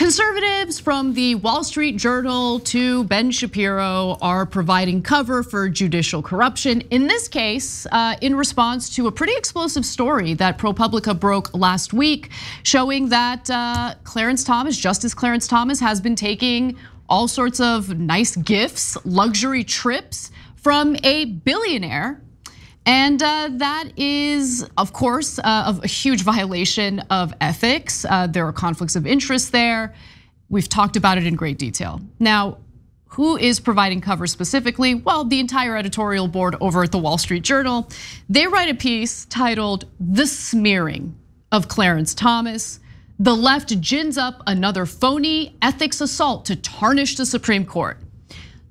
Conservatives from the Wall Street Journal to Ben Shapiro are providing cover for judicial corruption. In this case, uh, in response to a pretty explosive story that ProPublica broke last week, showing that uh, Clarence Thomas, Justice Clarence Thomas, has been taking all sorts of nice gifts, luxury trips from a billionaire and uh, that is, of course, uh, a huge violation of ethics. Uh, there are conflicts of interest there. We've talked about it in great detail. Now, who is providing cover specifically? Well, the entire editorial board over at the Wall Street Journal. They write a piece titled The Smearing of Clarence Thomas. The left gins up another phony ethics assault to tarnish the Supreme Court.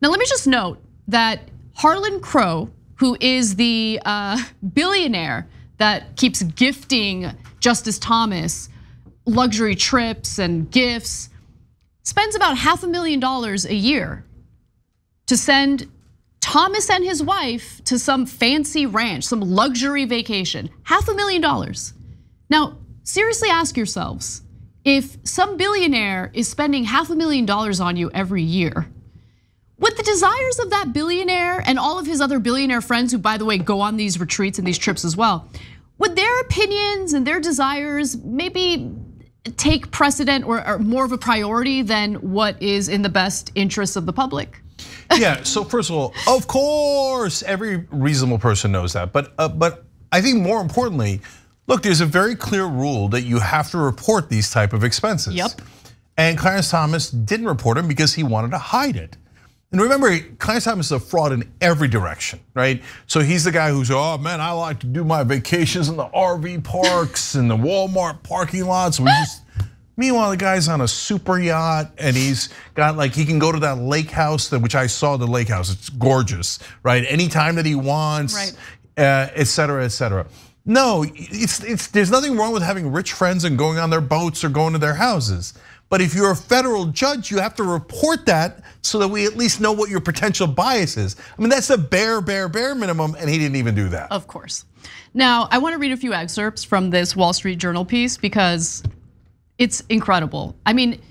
Now, let me just note that Harlan Crow, who is the uh, billionaire that keeps gifting Justice Thomas luxury trips and gifts, spends about half a million dollars a year to send Thomas and his wife to some fancy ranch, some luxury vacation. Half a million dollars. Now, seriously ask yourselves if some billionaire is spending half a million dollars on you every year would the desires of that billionaire and all of his other billionaire friends, who, by the way, go on these retreats and these trips as well, would their opinions and their desires maybe take precedent or, more of a priority than what is in the best interests of the public? yeah. So first of all, of course, every reasonable person knows that. But uh, but I think more importantly, look, there's a very clear rule that you have to report these type of expenses. Yep. And Clarence Thomas didn't report them because he wanted to hide it. And remember, Thomas is a fraud in every direction, right? So he's the guy who's, oh man, I like to do my vacations in the RV parks and the Walmart parking lots. We just, meanwhile, the guy's on a super yacht and he's got like, he can go to that lake house, that which I saw the lake house. It's gorgeous, right? Anytime that he wants, right. uh, et cetera, et cetera. No, it's, it's, there's nothing wrong with having rich friends and going on their boats or going to their houses. But if you're a federal judge, you have to report that so that we at least know what your potential bias is. I mean, that's a bare, bare, bare minimum, and he didn't even do that. Of course. Now, I want to read a few excerpts from this Wall Street Journal piece because it's incredible. I mean,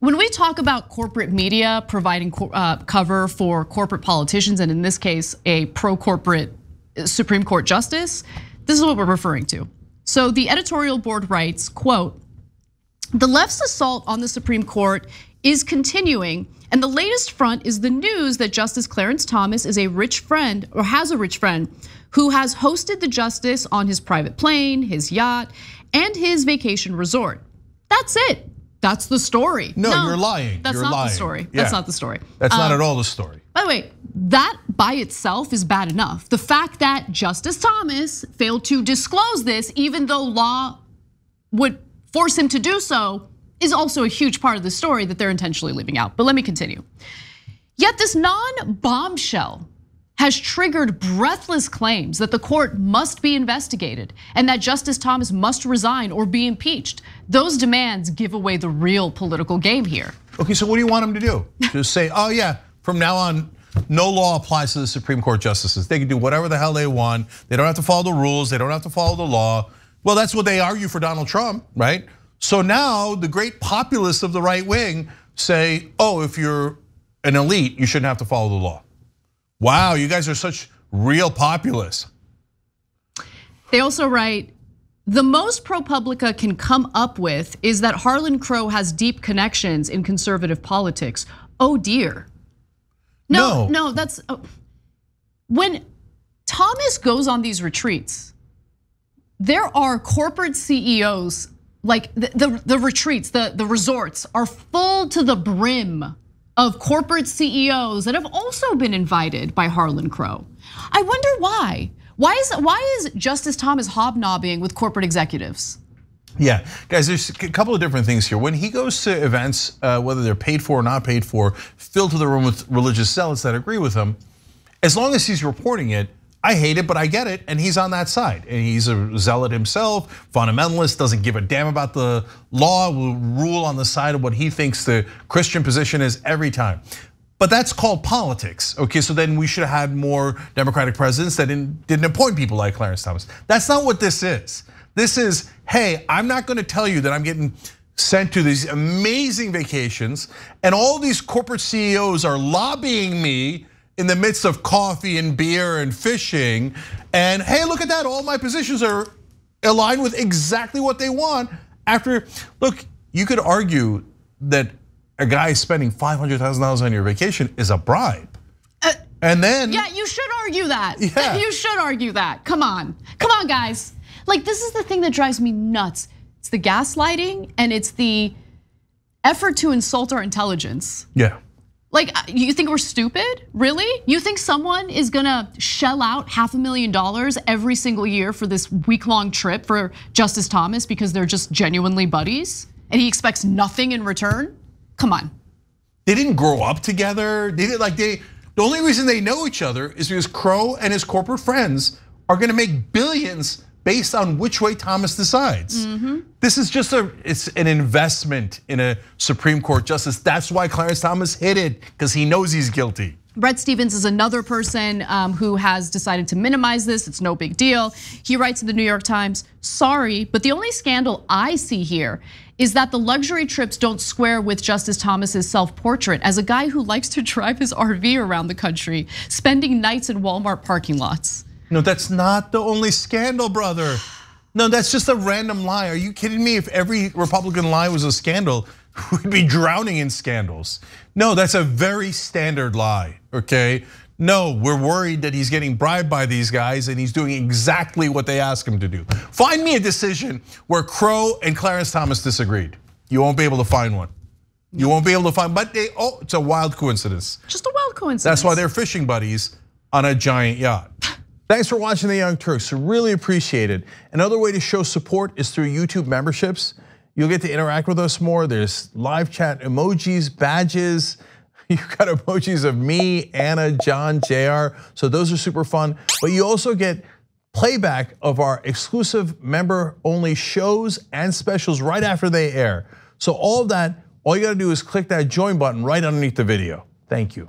when we talk about corporate media providing uh, cover for corporate politicians, and in this case, a pro corporate Supreme Court justice, this is what we're referring to. So the editorial board writes, quote, the left's assault on the Supreme Court is continuing. And the latest front is the news that Justice Clarence Thomas is a rich friend or has a rich friend who has hosted the justice on his private plane, his yacht, and his vacation resort. That's it. That's the story. No, no you're lying. That's you're not lying. the story. That's not the story. That's um, not at all the story. By the way, that by itself is bad enough. The fact that Justice Thomas failed to disclose this, even though law would force him to do so is also a huge part of the story that they're intentionally leaving out. But let me continue. Yet this non-bombshell has triggered breathless claims that the court must be investigated and that Justice Thomas must resign or be impeached. Those demands give away the real political game here. Okay, so what do you want him to do? Just say, oh yeah, from now on, no law applies to the Supreme Court justices. They can do whatever the hell they want. They don't have to follow the rules. They don't have to follow the law. Well, that's what they argue for Donald Trump, right? So now the great populists of the right wing say, oh, if you're an elite, you shouldn't have to follow the law. Wow, you guys are such real populists. They also write, the most ProPublica can come up with is that Harlan Crow has deep connections in conservative politics. Oh dear. No, no, no that's oh. when Thomas goes on these retreats there are corporate CEOs like the, the, the, retreats, the, the resorts are full to the brim of corporate CEOs that have also been invited by Harlan Crow. I wonder why. Why is why is Justice Thomas hobnobbing with corporate executives? Yeah, guys, there's a couple of different things here. When he goes to events, uh, whether they're paid for or not paid for, filled to the room with religious zealots that agree with him, as long as he's reporting it, I hate it, but I get it, and he's on that side. And he's a zealot himself, fundamentalist, doesn't give a damn about the law, will rule on the side of what he thinks the Christian position is every time. But that's called politics. Okay, so then we should have had more Democratic presidents that didn't, didn't appoint people like Clarence Thomas. That's not what this is. This is, hey, I'm not gonna tell you that I'm getting sent to these amazing vacations, and all these corporate CEOs are lobbying me in the midst of coffee and beer and fishing. And hey, look at that, all my positions are aligned with exactly what they want. After, look, you could argue that a guy spending $500,000 on your vacation is a bribe. Uh, and then Yeah, you should argue that. Yeah. You should argue that. Come on. Come on, guys. Like this is the thing that drives me nuts. It's the gaslighting and it's the effort to insult our intelligence. Yeah. Like, uh, you think we're stupid? Really? You think someone is gonna shell out half a million dollars every single year for this week long trip for Justice Thomas because they're just genuinely buddies and he expects nothing in return? Come on. They didn't grow up together. They did like they the only reason they know each other is because Crow and his corporate friends are gonna make billions based on which way Thomas decides. Mm -hmm. This is just a it's an investment in a Supreme Court justice. That's why Clarence Thomas hit it because he knows he's guilty. Bret Stephens is another person um, who has decided to minimize this. It's no big deal. He writes in the New York Times, sorry, but the only scandal I see here is that the luxury trips don't square with Justice Thomas's self-portrait as a guy who likes to drive his RV around the country, spending nights in Walmart parking lots. No, that's not the only scandal, brother. No, that's just a random lie. Are you kidding me? If every Republican lie was a scandal, we'd be drowning in scandals. No, that's a very standard lie, okay? No, we're worried that he's getting bribed by these guys and he's doing exactly what they ask him to do. Find me a decision where Crow and Clarence Thomas disagreed. You won't be able to find one. You won't be able to find, but they, oh, it's a wild coincidence. Just a wild coincidence. That's why they're fishing buddies on a giant yacht. Thanks for watching The Young Turks, really appreciate it. Another way to show support is through YouTube memberships. You'll get to interact with us more. There's live chat emojis, badges. You've got emojis of me, Ana, John, JR. So those are super fun. But you also get playback of our exclusive member only shows and specials right after they air. So all of that, all you gotta do is click that join button right underneath the video. Thank you.